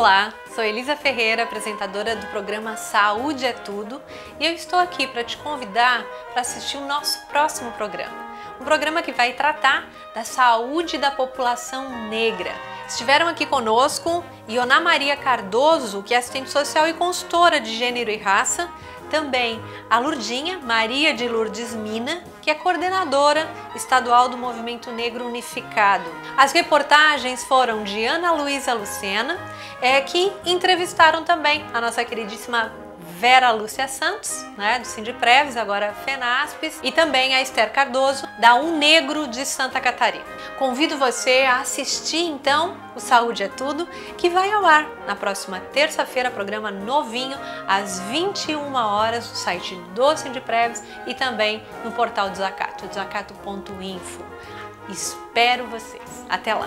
Olá, sou Elisa Ferreira, apresentadora do programa Saúde é Tudo, e eu estou aqui para te convidar para assistir o nosso próximo programa. Um programa que vai tratar da saúde da população negra. Estiveram aqui conosco Iona Maria Cardoso, que é assistente social e consultora de gênero e raça, também a Lurdinha, Maria de Lourdes Mina, que é coordenadora estadual do Movimento Negro Unificado. As reportagens foram de Ana Luísa Lucena, é, que entrevistaram também a nossa queridíssima Vera Lúcia Santos, né, do Sindiprévis, agora FENASPES, e também a Esther Cardoso, da Um Negro de Santa Catarina. Convido você a assistir então o Saúde é Tudo, que vai ao ar na próxima terça-feira, programa novinho, às 21 horas, no site do Sindiprévis e também no portal do Zacato, desacato.info. Espero vocês. Até lá!